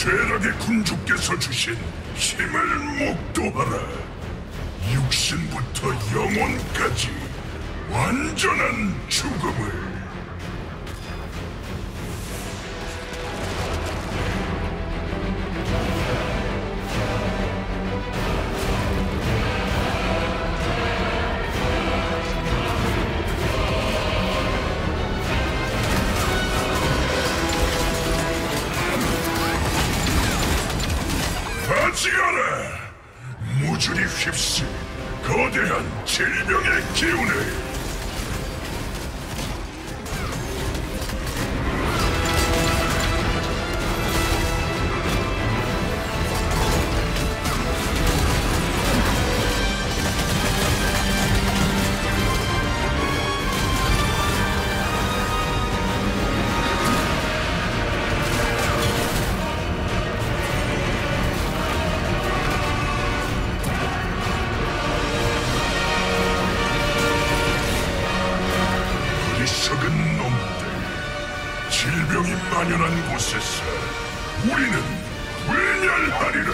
쇠락의 군주께서 주신 힘을 목도하라. 육신부터 영혼까지 완전한 죽음을. 질병의 기운을 어리석은 놈들. 질병이 만연한 곳에서 우리는 불멸하리라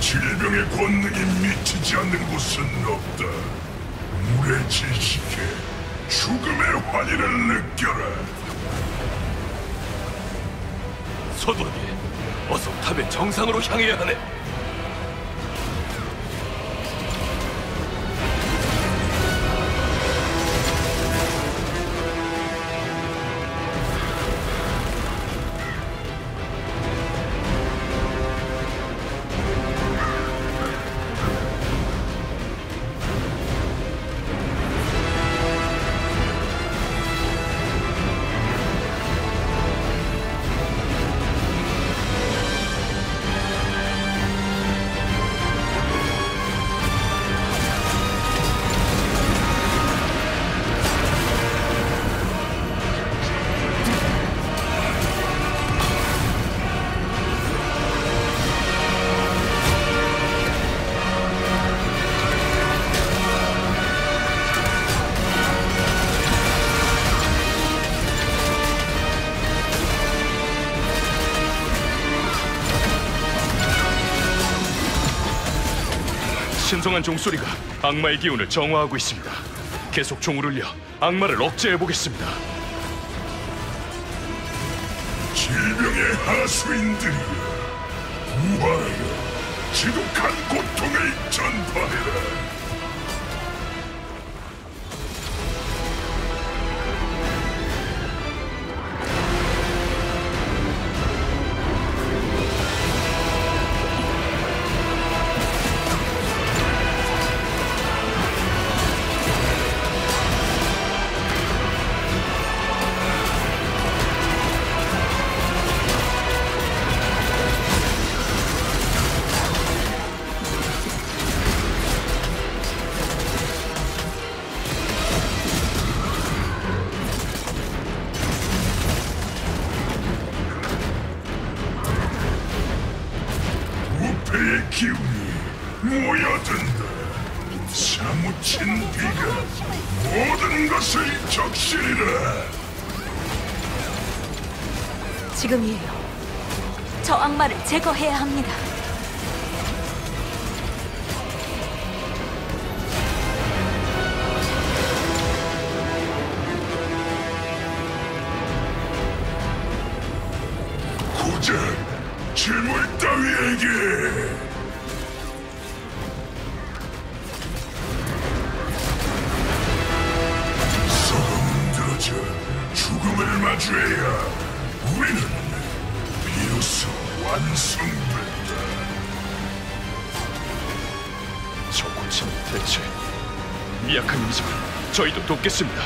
질병의 권능이 미치지 않는 곳은 없다. 물의 지식에 죽음의 환희를 느껴라. 서두르게. 어서 탑의 정상으로 향해야 하네. 신성한 종소리가 악마의 기운을 정화하고 있습니다. 계속 종을 울려 악마를 억제해 보겠습니다. 질병의 하수인들이 부활하여 지독한 고통을 전파해라. 내 기운이 모여든다. 사무친 비가 모든 것을 적시리라. 지금이에요. 저 악마를 제거해야 합니다. 고작 재물 따위에게! 마주해야 우리는 비로소 완성된다. 저 고참 대체 미약한 이지만 저희도 돕겠습니다.